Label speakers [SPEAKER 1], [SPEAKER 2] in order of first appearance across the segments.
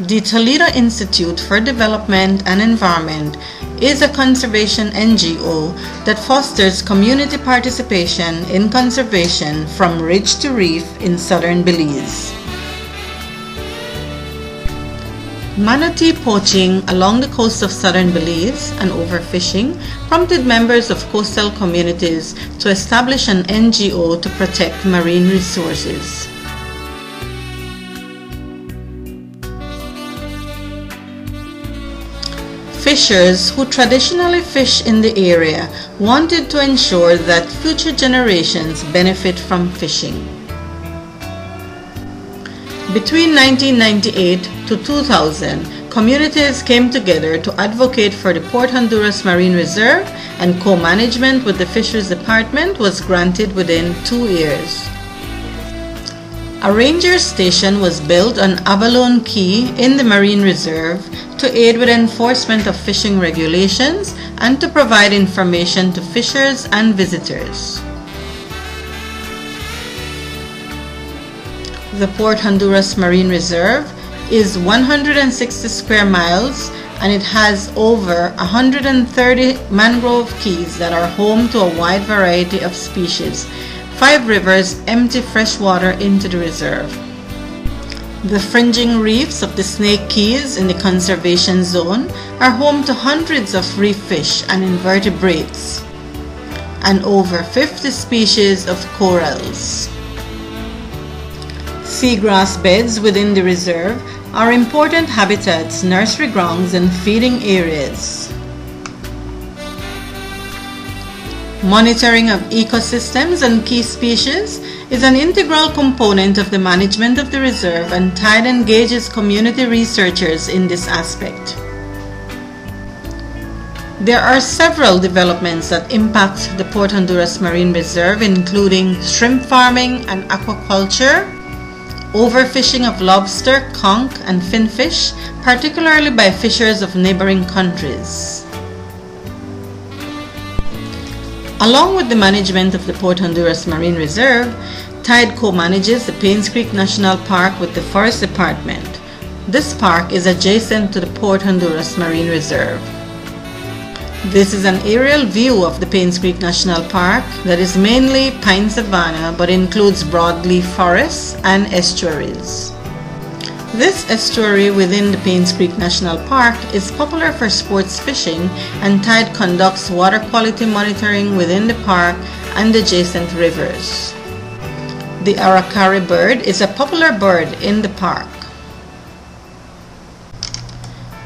[SPEAKER 1] The Toledo Institute for Development and Environment is a conservation NGO that fosters community participation in conservation from ridge to reef in southern Belize. Manatee poaching along the coast of southern Belize and overfishing prompted members of coastal communities to establish an NGO to protect marine resources. Fishers who traditionally fish in the area wanted to ensure that future generations benefit from fishing. Between 1998 to 2000, communities came together to advocate for the Port Honduras Marine Reserve and co-management with the Fisheries Department was granted within two years. A ranger station was built on Abalone Caye in the Marine Reserve to aid with enforcement of fishing regulations and to provide information to fishers and visitors. The Port Honduras Marine Reserve is 160 square miles and it has over 130 mangrove keys that are home to a wide variety of species Five rivers empty fresh water into the reserve. The fringing reefs of the Snake Cayes in the conservation zone are home to hundreds of reef fish and invertebrates and over 50 species of corals. Seagrass beds within the reserve are important habitats, nursery grounds, and feeding areas. Monitoring of ecosystems and key species is an integral component of the management of the reserve and TIDE engages community researchers in this aspect. There are several developments that impact the Port Honduras Marine Reserve including shrimp farming and aquaculture, overfishing of lobster, conch, and finfish, particularly by fishers of neighboring countries. Along with the management of the Port Honduras Marine Reserve, TIDE co-manages the Paynes Creek National Park with the Forest Department. This park is adjacent to the Port Honduras Marine Reserve. This is an aerial view of the Paynes Creek National Park that is mainly pine savanna but includes broadleaf forests and estuaries. This estuary within the Paynes Creek National Park is popular for sports fishing and TIDE conducts water quality monitoring within the park and adjacent rivers. The Aracari bird is a popular bird in the park.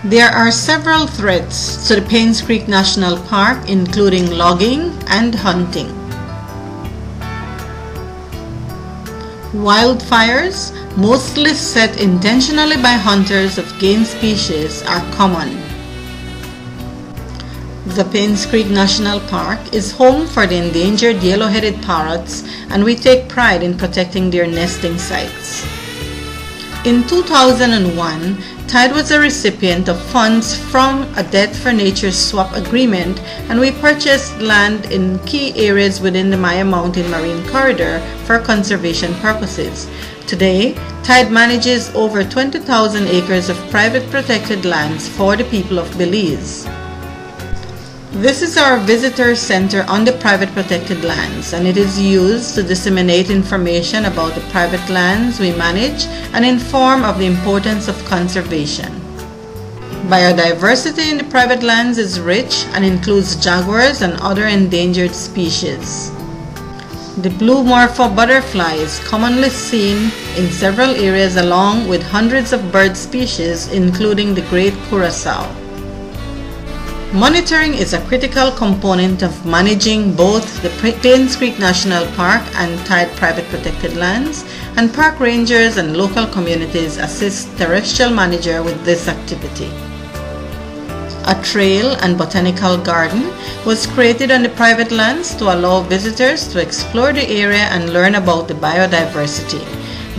[SPEAKER 1] There are several threats to the Paynes Creek National Park including logging and hunting. Wildfires, mostly set intentionally by hunters of game species, are common. The Paynes Creek National Park is home for the endangered yellow-headed parrots and we take pride in protecting their nesting sites. In 2001, TIDE was a recipient of funds from a Debt for Nature swap agreement and we purchased land in key areas within the Maya Mountain Marine Corridor for conservation purposes. Today, TIDE manages over 20,000 acres of private protected lands for the people of Belize. This is our visitor center on the private protected lands and it is used to disseminate information about the private lands we manage and inform of the importance of conservation. Biodiversity in the private lands is rich and includes jaguars and other endangered species. The blue morpho butterfly is commonly seen in several areas along with hundreds of bird species including the great curassow. Monitoring is a critical component of managing both the Paynes Creek National Park and TIDE private protected lands, and park rangers and local communities assist terrestrial manager with this activity. A trail and botanical garden was created on the private lands to allow visitors to explore the area and learn about the biodiversity.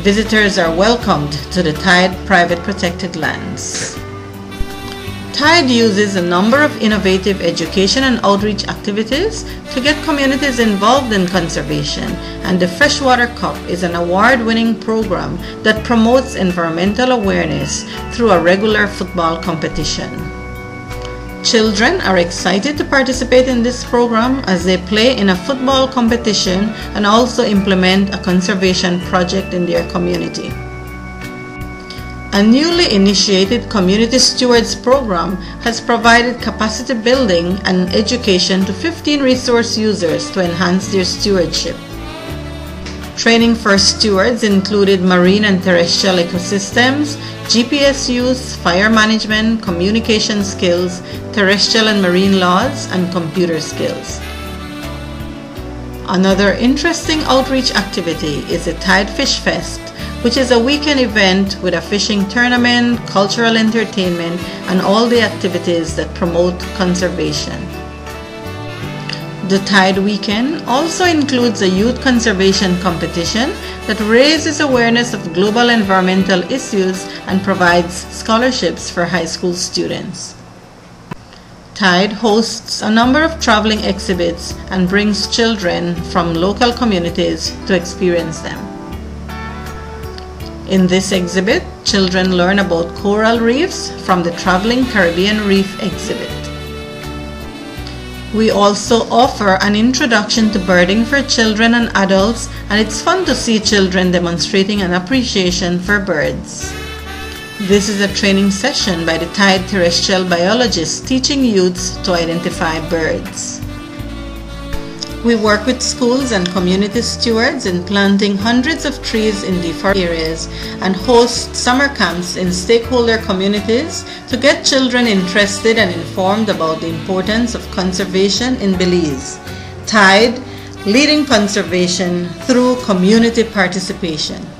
[SPEAKER 1] Visitors are welcomed to the TIDE private protected lands. TIDE uses a number of innovative education and outreach activities to get communities involved in conservation, and the Freshwater Cup is an award winning program that promotes environmental awareness through a regular football competition. Children are excited to participate in this program as they play in a football competition and also implement a conservation project in their community. A newly initiated Community Stewards program has provided capacity building and education to 15 resource users to enhance their stewardship. Training for stewards included marine and terrestrial ecosystems, GPS use, fire management, communication skills, terrestrial and marine laws, and computer skills. Another interesting outreach activity is the Tide Fish Fest, which is a weekend event with a fishing tournament, cultural entertainment, and all the activities that promote conservation. The Tide Weekend also includes a youth conservation competition that raises awareness of global environmental issues and provides scholarships for high school students. Tide hosts a number of traveling exhibits and brings children from local communities to experience them. In this exhibit, children learn about coral reefs from the Traveling Caribbean Reef exhibit. We also offer an introduction to birding for children and adults, and it's fun to see children demonstrating an appreciation for birds. This is a training session by the Tide terrestrial biologists teaching youths to identify birds. We work with schools and community stewards in planting hundreds of trees in deforested areas and host summer camps in stakeholder communities to get children interested and informed about the importance of conservation in Belize. Tide, leading conservation through community participation.